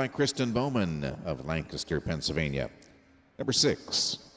by Kristen Bowman of Lancaster, Pennsylvania. Number six.